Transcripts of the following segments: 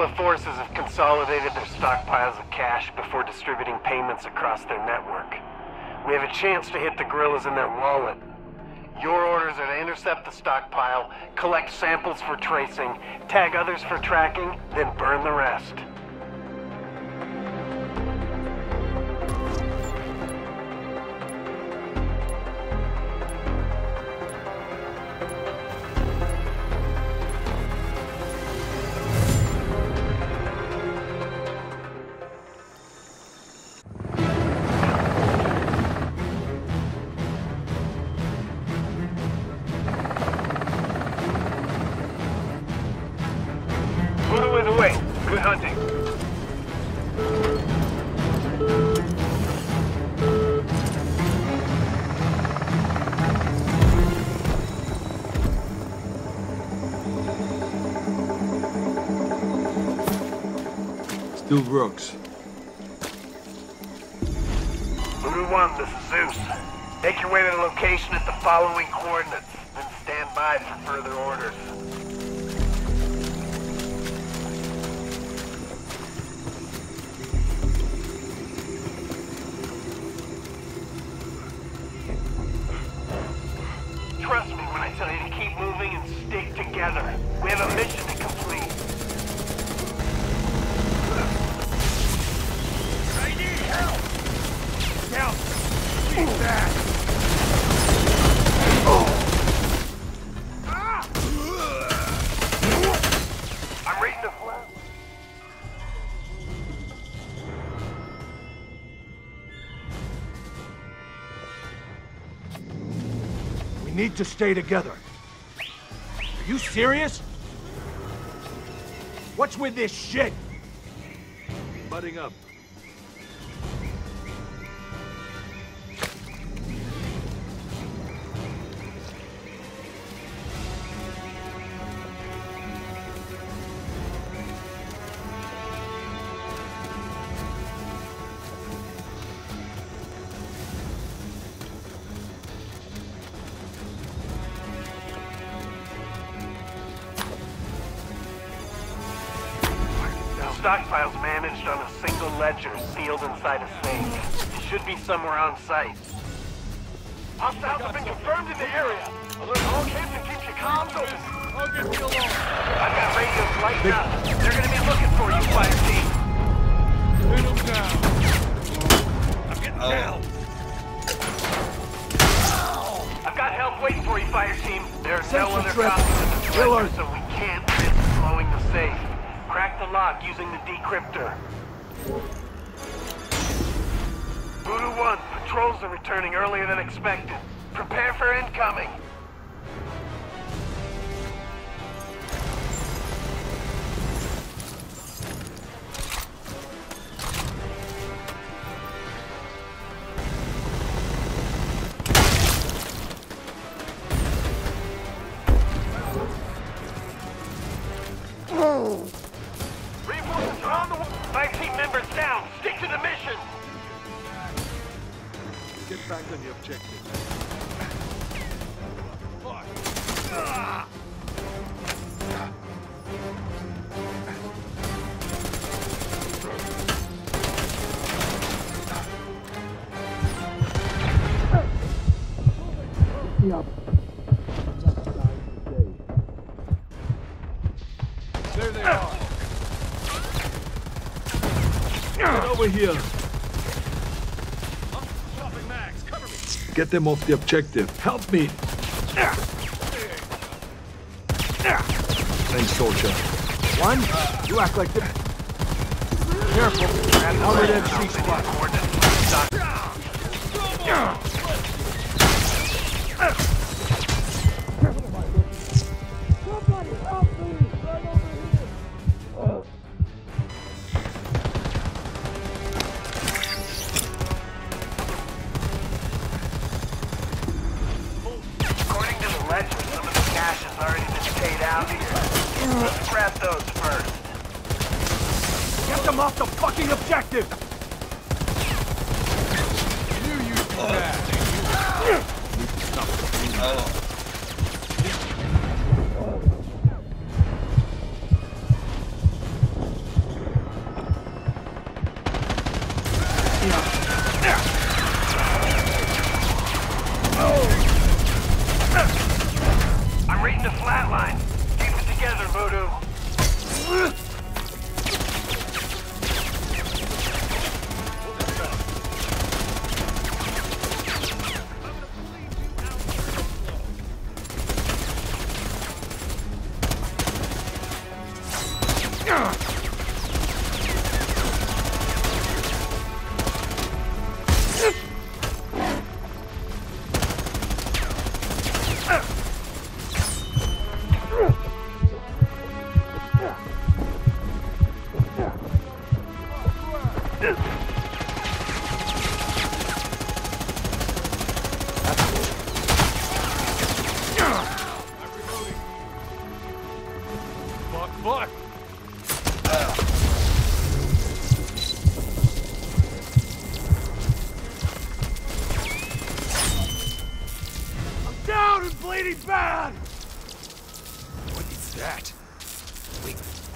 Guerrilla forces have consolidated their stockpiles of cash before distributing payments across their network. We have a chance to hit the guerrillas in their wallet. Your orders are to intercept the stockpile, collect samples for tracing, tag others for tracking, then burn the rest. Stu Brooks. Voodoo 1, this is Zeus. Make your way to the location at the following coordinates, then stand by for further orders. Need to stay together. Are you serious? What's with this shit? Butting up. Stockpiles managed on a single ledger sealed inside a safe. It should be somewhere on site. Hostiles have been confirmed in the area. Alert all camps and keep your comms open. I'll get you alone. I've got radios lighting up. They're gonna be looking for you, fire team. Pin him down. I'm getting oh. down. I've got help waiting for you, fire team. There are no Central other threat. copies of the Killer. so we can't risk blowing the safe. The lock using the decryptor. Voodoo 1, patrols are returning earlier than expected. Prepare for incoming. Over here. Dropping mags. Cover me. Get them off the objective. Help me. Thanks, soldier. One, you act like the... Careful. Armored MC squad. According rotate out. Let's grab those first. Get them off the fucking objective! Knew you'd be oh. back! Oh. Yeah. The flatline. Keep it together, Voodoo.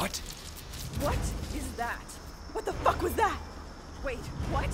What? What is that? What the fuck was that? Wait, what?